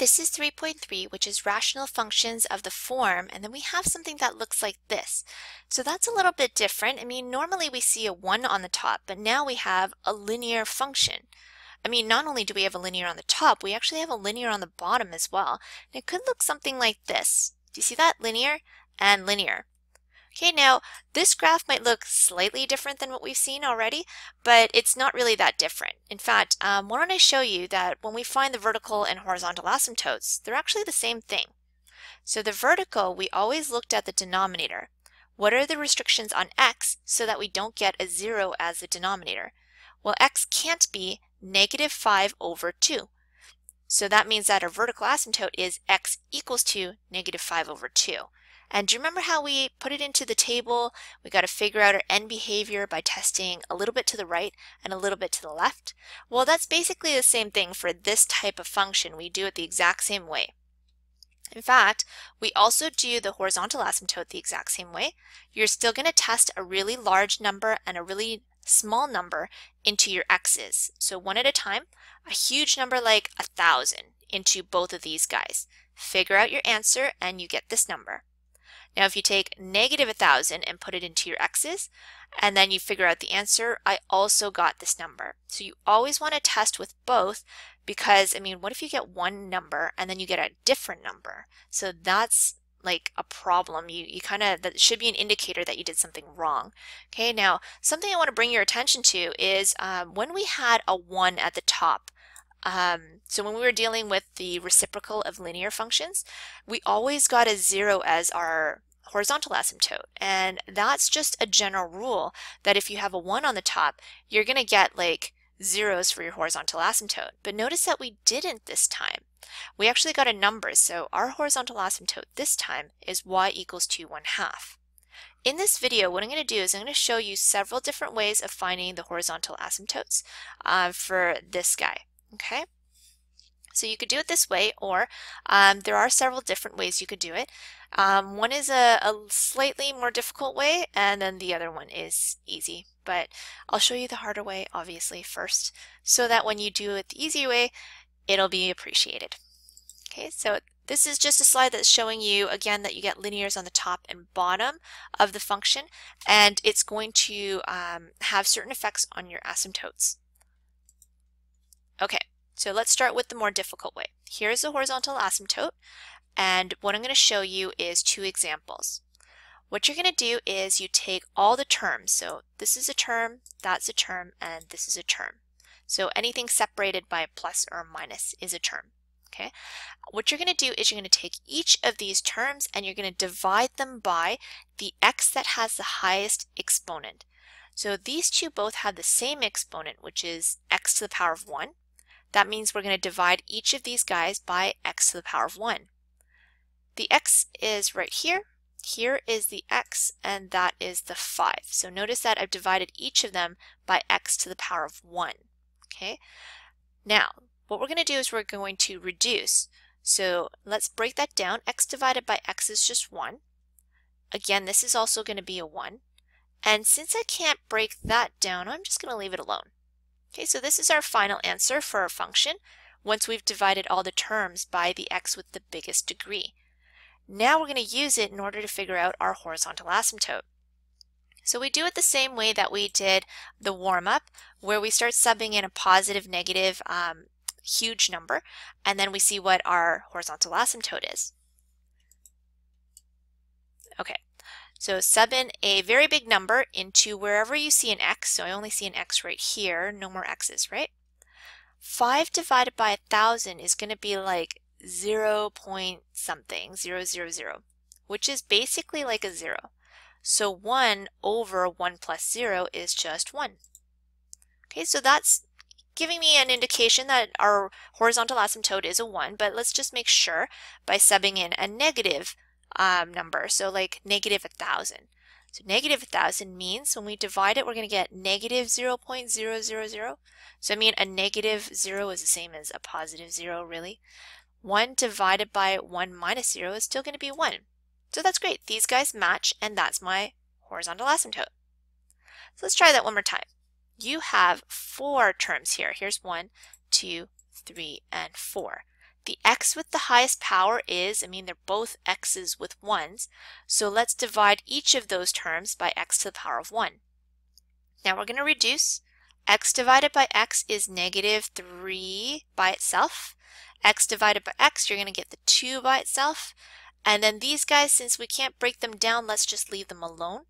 This is 3.3, which is rational functions of the form, and then we have something that looks like this. So that's a little bit different. I mean, normally we see a 1 on the top, but now we have a linear function. I mean, not only do we have a linear on the top, we actually have a linear on the bottom as well. And it could look something like this. Do you see that? Linear and linear. Okay, now this graph might look slightly different than what we've seen already, but it's not really that different. In fact, um, why don't I show you that when we find the vertical and horizontal asymptotes, they're actually the same thing. So the vertical, we always looked at the denominator. What are the restrictions on x so that we don't get a 0 as the denominator? Well, x can't be negative 5 over 2. So that means that our vertical asymptote is x equals to negative 5 over 2. And do you remember how we put it into the table? We got to figure out our end behavior by testing a little bit to the right and a little bit to the left. Well, that's basically the same thing for this type of function. We do it the exact same way. In fact, we also do the horizontal asymptote the exact same way. You're still going to test a really large number and a really small number into your x's. So one at a time, a huge number like a thousand into both of these guys. Figure out your answer and you get this number. Now if you take negative 1,000 and put it into your x's, and then you figure out the answer, I also got this number. So you always want to test with both because, I mean, what if you get one number and then you get a different number? So that's like a problem. You, you kind of, that should be an indicator that you did something wrong. Okay, now something I want to bring your attention to is um, when we had a 1 at the top, um, so when we were dealing with the reciprocal of linear functions, we always got a zero as our horizontal asymptote. And that's just a general rule that if you have a one on the top, you're going to get like zeros for your horizontal asymptote. But notice that we didn't this time. We actually got a number, so our horizontal asymptote this time is y equals 2 1 half. In this video, what I'm going to do is I'm going to show you several different ways of finding the horizontal asymptotes uh, for this guy. Okay? So you could do it this way, or um, there are several different ways you could do it. Um, one is a, a, slightly more difficult way, and then the other one is easy. But I'll show you the harder way, obviously, first, so that when you do it the easy way, it'll be appreciated. Okay, so this is just a slide that's showing you, again, that you get linears on the top and bottom of the function, and it's going to um, have certain effects on your asymptotes. Okay, so let's start with the more difficult way. Here's the horizontal asymptote, and what I'm going to show you is two examples. What you're going to do is you take all the terms. So this is a term, that's a term, and this is a term. So anything separated by a plus or a minus is a term. Okay. What you're going to do is you're going to take each of these terms and you're going to divide them by the x that has the highest exponent. So these two both have the same exponent, which is x to the power of 1. That means we're going to divide each of these guys by x to the power of 1. The x is right here, here is the x, and that is the 5. So notice that I've divided each of them by x to the power of 1. Okay. Now, what we're going to do is we're going to reduce. So let's break that down. x divided by x is just 1. Again, this is also going to be a 1. And since I can't break that down, I'm just going to leave it alone. Okay, so this is our final answer for our function once we've divided all the terms by the x with the biggest degree. Now we're going to use it in order to figure out our horizontal asymptote. So we do it the same way that we did the warm-up, where we start subbing in a positive, negative, um, huge number, and then we see what our horizontal asymptote is. Okay, so sub in a very big number into wherever you see an x. So I only see an x right here, no more x's, right? 5 divided by 1,000 is going to be like 0 point something, 0, 0, 0, which is basically like a 0. So 1 over 1 plus 0 is just 1. Okay, so that's giving me an indication that our horizontal asymptote is a 1, but let's just make sure by subbing in a negative um, number, so like negative 1,000. So negative 1,000 means when we divide it, we're going to get negative 0.000. So I mean a negative 0 is the same as a positive 0, really. 1 divided by 1 minus 0 is still going to be 1. So that's great. These guys match, and that's my horizontal asymptote. So let's try that one more time. You have four terms here. Here's one, two, three, and four. The x with the highest power is, I mean, they're both x's with 1s, so let's divide each of those terms by x to the power of 1. Now we're going to reduce. x divided by x is negative 3 by itself. x divided by x, you're going to get the 2 by itself. And then these guys, since we can't break them down, let's just leave them alone.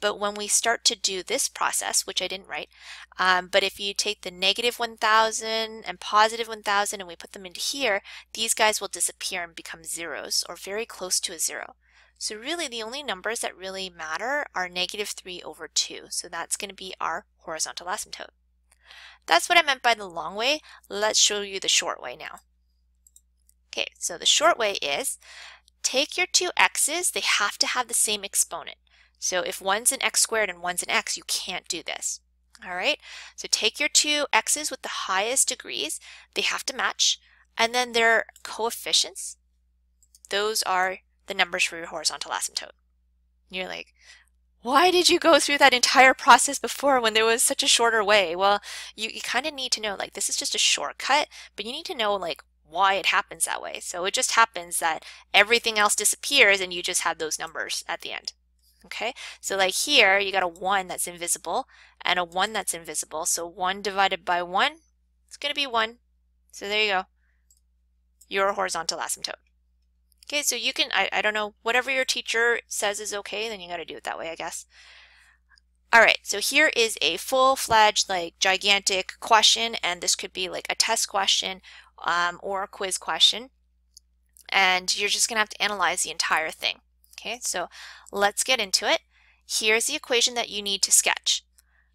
But when we start to do this process, which I didn't write, um, but if you take the negative 1,000 and positive 1,000 and we put them into here, these guys will disappear and become zeros or very close to a zero. So really the only numbers that really matter are negative 3 over 2. So that's going to be our horizontal asymptote. That's what I meant by the long way. Let's show you the short way now. Okay, so the short way is take your two x's, they have to have the same exponent. So if one's an x squared and one's an x, you can't do this. All right, so take your two x's with the highest degrees, they have to match, and then their coefficients, those are the numbers for your horizontal asymptote. You're like, why did you go through that entire process before when there was such a shorter way? Well, you, you kind of need to know, like, this is just a shortcut, but you need to know, like, why it happens that way. So it just happens that everything else disappears and you just have those numbers at the end. Okay, so like here, you got a 1 that's invisible and a 1 that's invisible. So 1 divided by 1, it's going to be 1. So there you go. Your horizontal asymptote. Okay, so you can, I, I don't know, whatever your teacher says is okay, then you got to do it that way, I guess. All right, so here is a full-fledged, like, gigantic question, and this could be like a test question um, or a quiz question. And you're just going to have to analyze the entire thing. Okay, so let's get into it. Here's the equation that you need to sketch.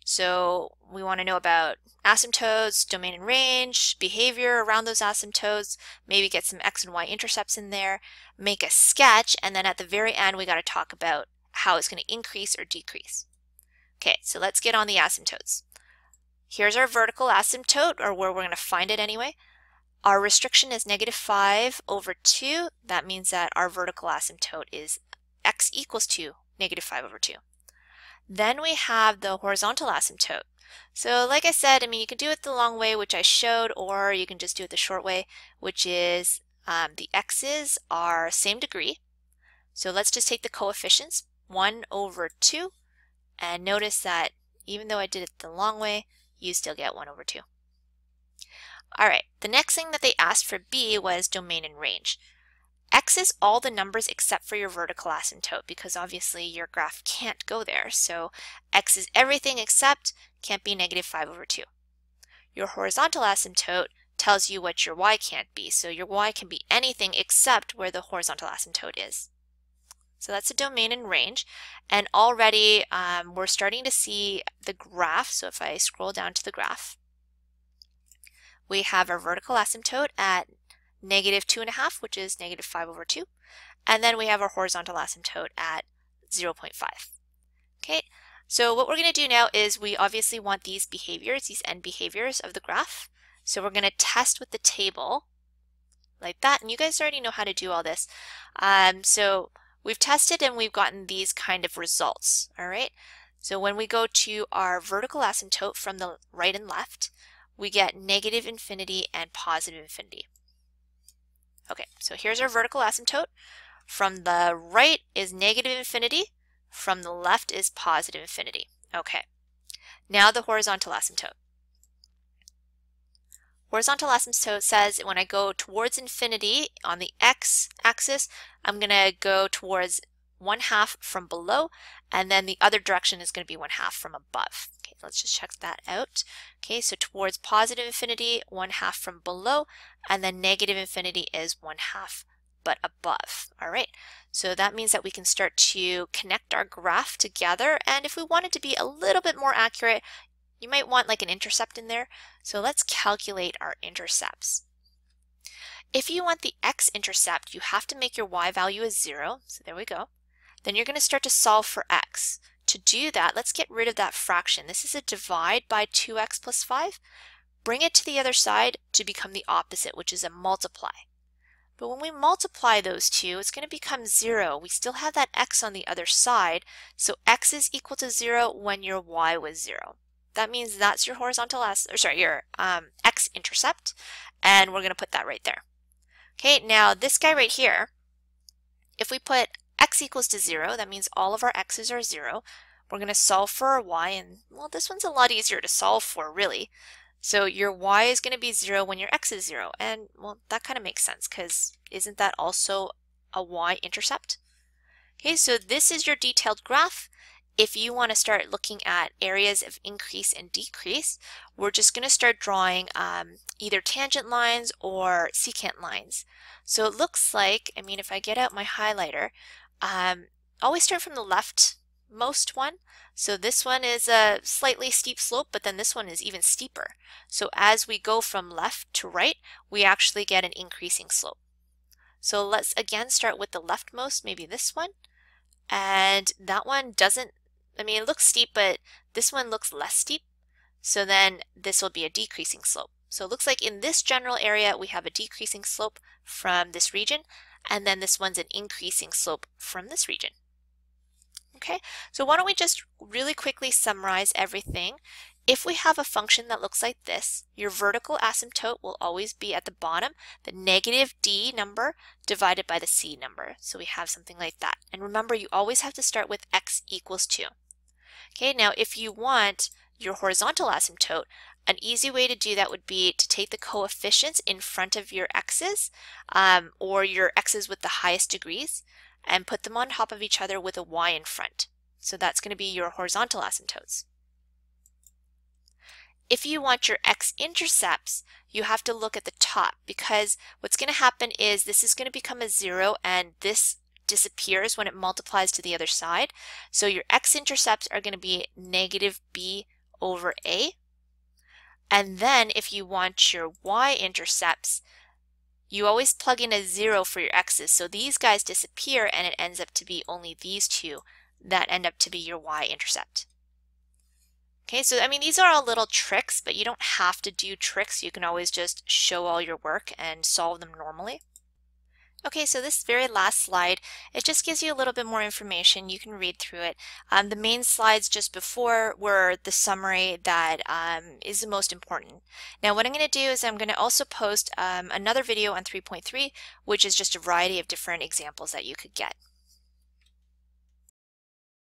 So we want to know about asymptotes, domain and range, behavior around those asymptotes, maybe get some x and y intercepts in there, make a sketch, and then at the very end we got to talk about how it's going to increase or decrease. Okay, so let's get on the asymptotes. Here's our vertical asymptote, or where we're going to find it anyway. Our restriction is negative 5 over 2. That means that our vertical asymptote is equals to negative 5 over 2. Then we have the horizontal asymptote. So like I said, I mean, you can do it the long way, which I showed, or you can just do it the short way, which is um, the x's are same degree. So let's just take the coefficients, 1 over 2, and notice that even though I did it the long way, you still get 1 over 2. All right, the next thing that they asked for B was domain and range. X is all the numbers except for your vertical asymptote because obviously your graph can't go there. So X is everything except can't be negative 5 over 2. Your horizontal asymptote tells you what your Y can't be. So your Y can be anything except where the horizontal asymptote is. So that's a domain and range. And already um, we're starting to see the graph. So if I scroll down to the graph, we have our vertical asymptote at negative 2.5, which is negative 5 over 2. And then we have our horizontal asymptote at 0.5. Okay, so what we're going to do now is we obviously want these behaviors, these end behaviors of the graph. So we're going to test with the table like that. And you guys already know how to do all this. Um, so we've tested and we've gotten these kind of results. All right. So when we go to our vertical asymptote from the right and left, we get negative infinity and positive infinity. Okay, so here's our vertical asymptote. From the right is negative infinity. From the left is positive infinity. Okay, now the horizontal asymptote. Horizontal asymptote says when I go towards infinity on the x-axis, I'm going to go towards one half from below, and then the other direction is going to be one half from above. Okay, let's just check that out. Okay, so towards positive infinity, one half from below, and then negative infinity is one half but above. All right, so that means that we can start to connect our graph together, and if we wanted to be a little bit more accurate, you might want like an intercept in there. So let's calculate our intercepts. If you want the x-intercept, you have to make your y value as zero. So there we go. Then you're going to start to solve for x. To do that, let's get rid of that fraction. This is a divide by 2x plus 5. Bring it to the other side to become the opposite, which is a multiply. But when we multiply those two, it's going to become 0. We still have that x on the other side, so x is equal to 0 when your y was 0. That means that's your horizontal, s, or sorry, your um, x-intercept, and we're going to put that right there. Okay, now this guy right here, if we put x equals to 0, that means all of our x's are 0. We're going to solve for our y, and well, this one's a lot easier to solve for, really. So your y is going to be 0 when your x is 0, and well, that kind of makes sense, because isn't that also a y-intercept? Okay, so this is your detailed graph. If you want to start looking at areas of increase and decrease, we're just going to start drawing um, either tangent lines or secant lines. So it looks like, I mean, if I get out my highlighter, um, always start from the left most one. So this one is a slightly steep slope, but then this one is even steeper. So as we go from left to right, we actually get an increasing slope. So let's again start with the leftmost, maybe this one. And that one doesn't I mean, it looks steep, but this one looks less steep. So then this will be a decreasing slope. So it looks like in this general area, we have a decreasing slope from this region, and then this one's an increasing slope from this region. Okay, so why don't we just really quickly summarize everything. If we have a function that looks like this, your vertical asymptote will always be at the bottom, the negative d number divided by the c number. So we have something like that. And remember, you always have to start with x equals 2. Okay, now if you want your horizontal asymptote, an easy way to do that would be to take the coefficients in front of your x's um, or your x's with the highest degrees and put them on top of each other with a y in front. So that's going to be your horizontal asymptotes. If you want your x-intercepts, you have to look at the top because what's going to happen is this is going to become a zero and this disappears when it multiplies to the other side. So your x-intercepts are going to be negative b over a. And then if you want your y-intercepts, you always plug in a zero for your x's. So these guys disappear and it ends up to be only these two that end up to be your y-intercept. Okay, so I mean, these are all little tricks, but you don't have to do tricks. You can always just show all your work and solve them normally. Okay, so this very last slide, it just gives you a little bit more information. You can read through it. Um, the main slides just before were the summary that um, is the most important. Now what I'm going to do is I'm going to also post um, another video on 3.3, which is just a variety of different examples that you could get.